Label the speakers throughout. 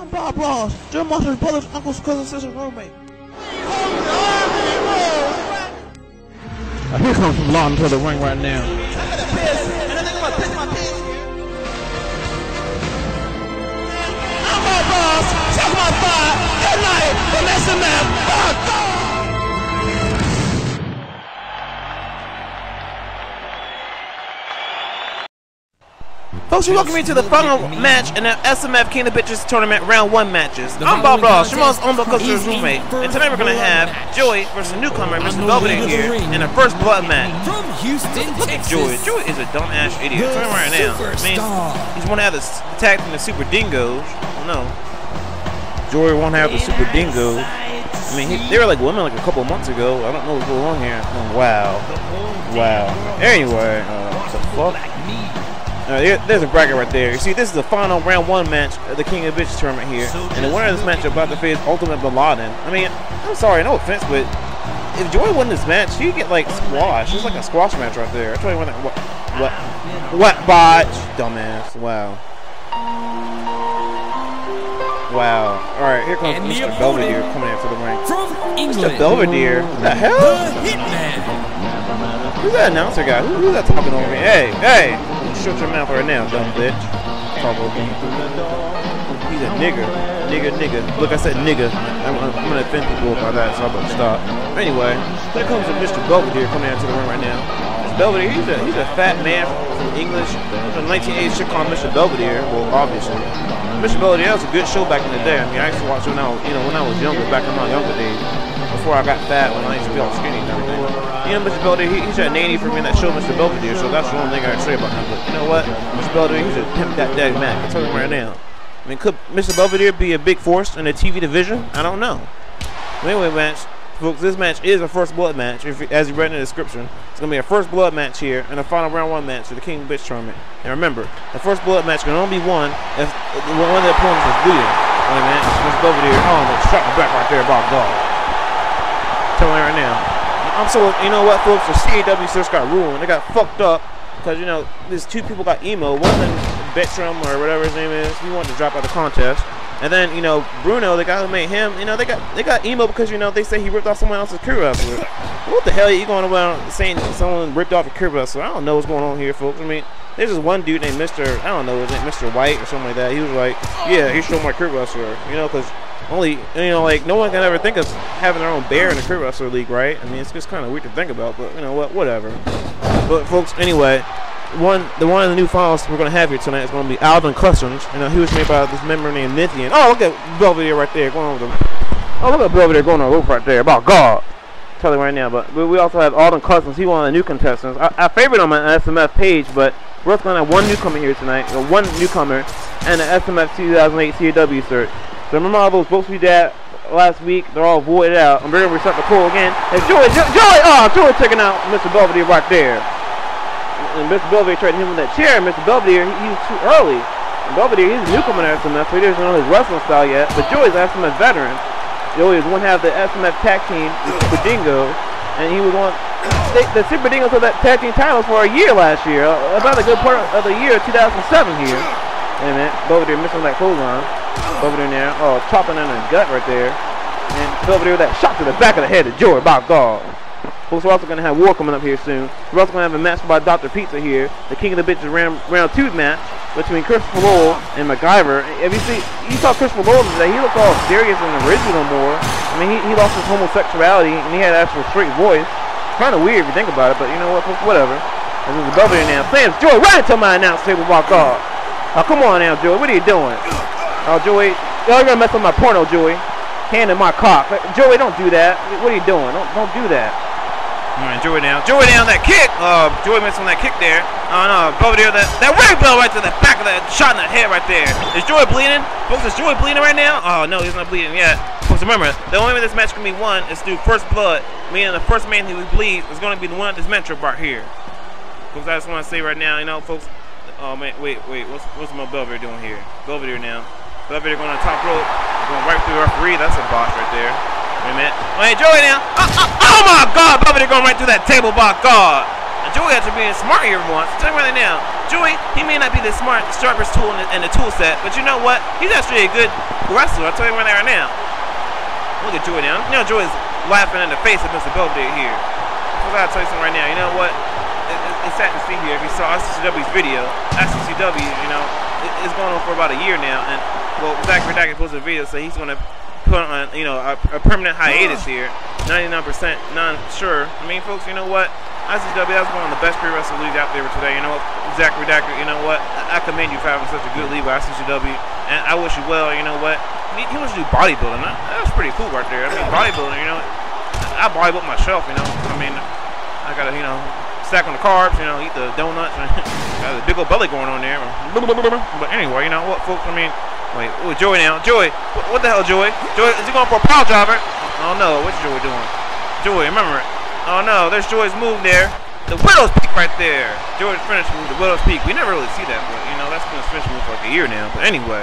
Speaker 1: I'm Bob Ross, Joe Monster's brother's uncle's cousin sister's roommate. Uh, here comes from Lawton to the ring right now. I'm Bob Ross, check my fire, good night, from SMF, fuck Folks, you welcome me to the final match in the SMF King of Bitches tournament round one matches. I'm Bob Ross, Shamon's Umbo Coaster's roommate, and tonight we're gonna have Joey versus newcomer Mr. Belvedere here in a first blood match.
Speaker 2: From Houston,
Speaker 1: Look at
Speaker 2: Texas.
Speaker 1: Joey. Joey is a dumbass idiot. Tell him right now. I mean, he's one to have the tag from the Super Dingoes. Oh no. Joey won't have the Super Dingoes. I mean, he, they were like women like a couple months ago. I don't know what's going on here. Oh, wow. Wow. Anyway, uh, what the fuck? Uh, there- there's a bracket right there. You see, this is the final round one match of the King of Bitches tournament here. And the winner of this match is about to face Ultimate Bin Laden. I mean, I'm sorry, no offense, but if Joy won this match, she'd get like squash. It's like a squash match right there. That's why won that. What? What? What botch? Dumbass. Wow. Wow. Alright, here comes
Speaker 2: And
Speaker 1: Mr. Belvedere coming into the ring.
Speaker 2: From England,
Speaker 1: Mr. Belvedere? What the hell?
Speaker 2: the Hitman.
Speaker 1: Who's that announcer guy? Who, who's that talking over me? Hey, hey! Shut your mouth right now, dumb bitch. Talk over me. He's a nigger. Nigger, nigger. Look, I said nigger. I'm, I'm, gonna offend people by that, so I'm gonna stop. Anyway, here comes with Mr. Belvedere coming out to the ring right now. Mr. Belvedere, he's a, he's a fat man from English. From 1980 sitcom Mr. Belvedere. Well, obviously. Mr. Belvedere was a good show back in the day. I mean, I used to watch it when I was, you know, when I was younger, back in my younger days before I got fat when I used to be all skinny and everything. You know, Mr. Belvedere, he, he's a nanny for me in that show, Mr. Belvedere, so that's the one thing I can say about him. But you know what? Mr. Belvedere, he's a pimp that daddy man. I tell him right now. I mean, could Mr. Belvedere be a big force in the TV division? I don't know. But anyway, match, folks, this match is a first blood match. If, as you read in the description, it's gonna be a first blood match here and a final round one match for the King Bitch tournament. And remember, the first blood match can only be won if one of the opponents is bleeding. Wait a minute, Mr. Belvedere, oh, shot in the back right there, Bob God you right now. I'm so you know what, folks? The CAW search got ruined. They got fucked up because you know these two people got emo. One of them, Betram or whatever his name is, he wanted to drop out of the contest. And then you know Bruno, the guy who made him, you know they got they got emo because you know they say he ripped off someone else's career wrestler. What the hell are you going around saying someone ripped off a career wrestler? I don't know what's going on here, folks. I mean, there's this one dude named Mr. I don't know, his name Mr. White or something like that. He was like, yeah, he showed my career wrestler, you know, because only you know like no one can ever think of having their own bear in the career wrestler league, right? I mean, it's just kind of weird to think about, but you know what, whatever. But folks, anyway, one the one of the new finals we're gonna have here tonight is gonna be Alden Cusson. You know, he was made by this member named Mythian. Oh, look at Belvedere right there going over the. Oh, look at Belvedere going on the roof right there. About God. Tell you right now, but we also have Alden Cusson. He one of the new contestants. I, I favored him on my SMF page, but we're also gonna have one newcomer here tonight, one newcomer, and an SMF 2008 CAW search. So remember all those votes we did last week? They're all voided out. I'm the poll again. And Joey, Jo- Joey, oh, Joey taking out Mr. Belvedere right there. And Mr. Belvedere tried to hit him with that chair. And Mr. Belvedere, he, too early. And Belvedere, he's a newcomer to SMF, so he doesn't know his wrestling style yet. But Joey's an SMF veteran. Joey is one half of the SMF tag team, the Super Dingo, and he was on. The Super Dingoes held that tag team titles for a year last year, uh, about a good part of the year 2007 here. And man, Belvedere missing that clothesline. Belvedere now, oh, chopping in the gut right there. And Belvedere with that shot to the back of the head of Joey, by God. Folks, we're also going to have War coming up here soon. We're also going to have a match by Dr. Pizza here. The King of the Bitches round, round two match between Christopher Lowell and MacGyver. If you see, you saw Christopher Lowell today, he looked all serious and original more. I mean, he, he lost his homosexuality and he had an actual straight voice. Kind of weird if you think about it, but you know what, folks, whatever. This is Belvedere now. Sam's Joy right into my announce table, by God. Oh, come on now, Joey. What are you doing? Oh, Joey, you're gonna mess up my porno, Joey. Hand in my cock. Joey, don't do that. What are you doing? Don't, don't do that. All right, Joey down. Joey down that kick. Uh, Joey missed on that kick there. Oh no, Belvedere that that red bell right to the back of that shot in the head right there. Is Joey bleeding? Folks, is Joey bleeding right now? Oh no, he's not bleeding yet. Folks, remember the only way this match can be won is through first blood, meaning the first man who bleeds is going to be the one at this matchup right here. Folks, I just want to say right now, you know, folks. Oh man, wait, wait. What's what's my Belvedere doing here? Belvedere now. Belvedere going on the top rope, going right through the referee. That's a boss right there. Wait a minute. Oh, Joey now. Oh, oh, oh my God, Belvedere going right through that table, by God. And Joey actually being smart here once. Tell me right now. Joey, he may not be the smart, sharpest tool in the, in the tool set, but you know what? He's actually a good wrestler. I'll tell you right now. Look at Joey now. You know Joey's laughing in the face of Mr. Belvedere here. I gotta tell you something right now. You know what? It, it, it's sad to see here. If you saw SCCW's video, SCCW, you know, it's going on for about a year now, and well, Zach Redacted posted a video saying he's gonna put on, you know, a, a permanent hiatus here. 99% non-sure. I mean, folks, you know what? ICW, that's one of the best pre wrestling leagues out there today. You know what, Zach Redactor, you know what? I, commend you for having such a good league with ICW, and I wish you well. You know what? He, he wants to do bodybuilding. That, that was pretty cool right there. I mean, bodybuilding, you know, I bodybuild myself, you know. I mean, I gotta, you know, stack on the carbs, you know, eat the donuts. got a big old belly going on there. But anyway, you know what, folks, I mean, wait, ooh, Joy now. Joy, what, what the hell, Joy? Joey, is he going for a power driver? Oh no, what's Joy doing? Joy, remember it. Oh no, there's Joy's move there. The Widow's Peak right there. Joy's finish move, the Widow's Peak. We never really see that, but you know, that's been his finish move for like a year now. But anyway,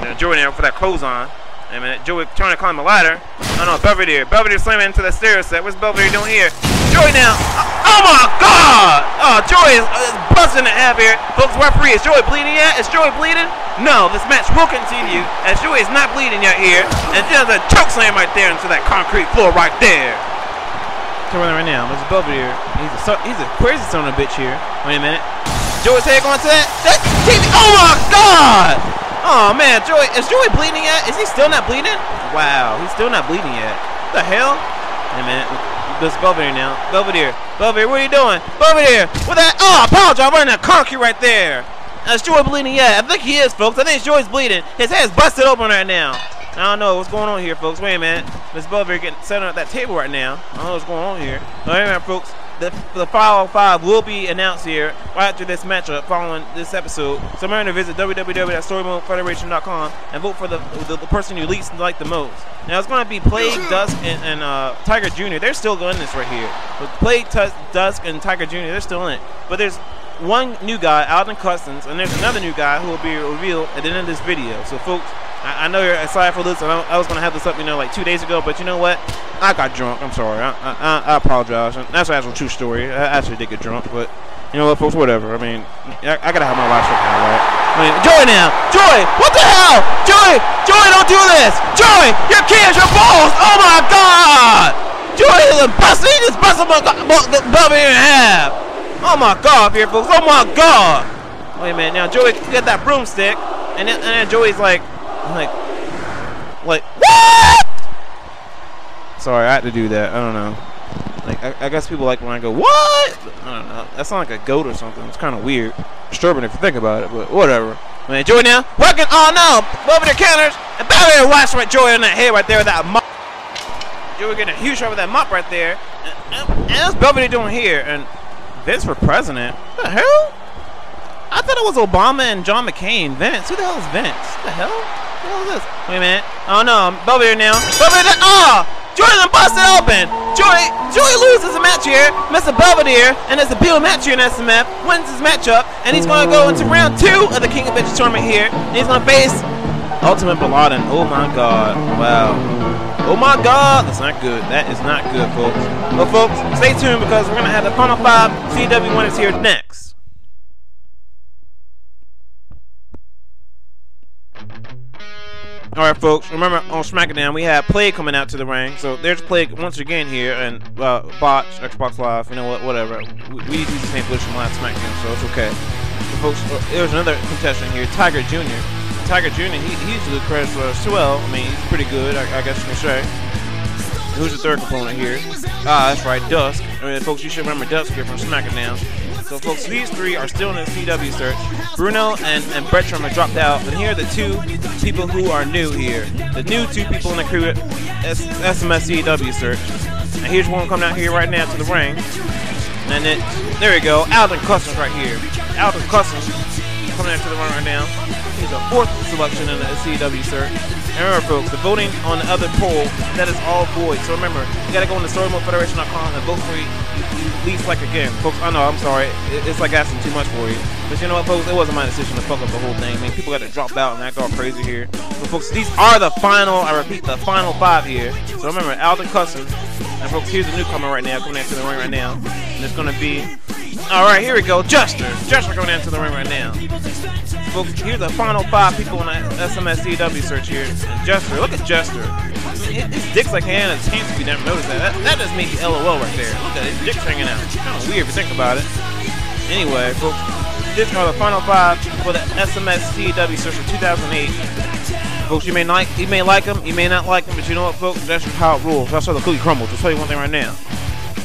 Speaker 1: know, uh, Joey now for that close on. I mean, Joey trying to climb a ladder. Oh no, Belvedere. Belvedere slamming into the stair set. What's Belvedere doing here? Joey now. Uh, oh my god! Oh, Joy is, uh, is busting the half here. Folks, referee, is Joy bleeding yet? Is Joy bleeding? No, this match will continue as Joey is not bleeding yet here. And there's a choke slam right there into that concrete floor right there right now. Mr. Belvedere. He's a he's a crazy son of a bitch here. Wait a minute. Joy's head going to that. That TV. Oh my God! Oh man, Joy Is Joy bleeding yet? Is he still not bleeding? Wow, he's still not bleeding yet. What the hell? Wait a minute. Mr. Belvedere now. Belvedere. Belvedere, what are you doing? Belvedere. What that? Oh, apologize. Running that concrete right there. Is Joey bleeding yet? I think he is, folks. I think Joey's bleeding. His head's busted open right now. I don't know what's going on here, folks. Wait a minute. Miss Belvedere getting set at that table right now. I don't know what's going on here. Wait a minute, folks. The, the Final 5 will be announced here right after this matchup following this episode. So remember to visit www.storymodefederation.com and vote for the, the, the person you least like the most. Now it's going to be Plague, Dusk, and, and uh, Tyger Jr. They're still in this right here. But Plague, Dusk, and Tyger Jr. They're still in it. But there's one new guy, Alden Cusson, and there's another new guy who will be revealed at the end of this video. So folks, I, I know you're sorry for this. I, I was going to have this up, you know, like two days ago, but you know what? I got drunk. I'm sorry. I, I, I apologize. That's actually a true story. I actually did get drunk, but you know what, folks? Whatever. I mean, I, I gotta have my life shut down, right? I mean, Joey now, Joey, what the hell? Joey, Joey, don't do this. Joey, your kids, your balls. Oh my God! Joey is a bust. He just busted my bubble in half. Oh my God, here, folks. Oh my God. Wait a minute. Now, Joey get that broomstick, and then, and then Joey's like, like, like, what? Sorry, I had to do that. I don't know. Like, I, I, guess people like when I go, what? I don't know. That sounds like a goat or something. It's kind of weird. Disturbing if you think about it, but whatever. I mean, Joey now, working, oh uh, no, over the counters, and Belvedere watch right Joy on that head right there with that mop. Joy getting a huge shot with that mop right there. And, and, and what's Belvedere doing here? And Vince for president? What the hell? I thought it was Obama and John McCain. Vince, who the hell is Vince? What the hell? The hell is this? Wait a minute. Oh no, I'm Belvedere now. Belvedere. Oh! Ah! Jordan busted open! Joy, Joy loses a match here. Mr. Belvedere, and there's a Bill match here in SMF, wins his matchup, and he's going to go into round two of the King of Bitches tournament here. And he's to face Ultimate Bin Laden. Oh my god. Wow. Oh my god. That's not good. That is not good, folks. But, folks, stay tuned because we're going to have the Final 5 CW winners here next. All right, folks. Remember on SmackDown we had Plague coming out to the ring, so there's Plague once again here, and uh, Botch, Xbox Live, you know what, whatever. We, we use the same position last SmackDown, so it's okay. So folks, uh, there's another contestant here, Tyger Jr. Tyger Jr. He, he's a good for as well. I mean, he's pretty good, I, I guess you can say. Who's the third component here? Ah, that's right, Dusk. I mean, folks, you should remember Dusk here from SmackDown. So, folks, these three are still in the CW search. Bruno and, and Bertram have dropped out. And here are the two people who are new here. The new two people in the crew S- SMS CW search. And here's one coming out here right now to the ring. And it, there we go, Alden Cusson right here. Alden Cusson coming out to the ring right now. He's a fourth selection in the CW search. And remember, folks, the voting on the other poll, that is all void. So remember, you gotta go into StoryModeFederation.com and vote for you least like again. Folks, I know, I'm sorry. It's like asking too much for you. But you know what, folks? It wasn't my decision to fuck up the whole thing. I mean, people got to drop out and act all crazy here. But folks, these are the final, I repeat, the final five here. So remember, Alden Cusson. And folks, here's a newcomer right now, coming into the ring right now. And it's gonna be All right, here we go. Jester. Jester going into the ring right now. Folks, here's the final five people in the SMSCW search here. And Jester, look at Jester. his dick's like Hannah's hands if you never noticed that. That, that just made me LOL right there. Look at his dick's hanging out. Kind of weird if you think about it. Anyway, folks, this are the final five for the SMSCW search for 2008. Folks, you may like you may like them, you may not like them, but you know what, folks? That's how it rules. That's how the cookie crumbles. I'll tell you one thing right now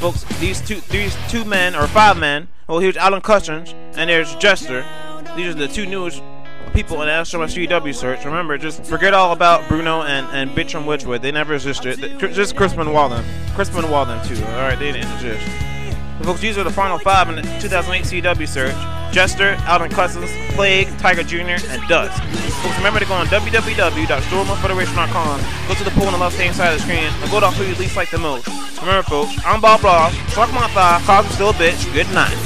Speaker 1: folks, these two these two men or five men. Well, here's Alden Cusson and there's Jester. These are the two newest people in the SMSCW search. Remember, just forget all about Bruno and and Betram Wedgewood. They never existed. Just Crispin Walden. Crispin Walden too. All right, they didn't exist. But folks, these are the final five in the 2008 CW search. Jester, Alden Cusson, Plague, Tyger Jr., and Dusk. Folks, remember to go on www.storymodefederation.com, go to the poll on the left-hand side of the screen, and vote on who you least like the most. Remember, folks, I'm Bob Ross, suck my thigh, I'm still a bitch. Good night.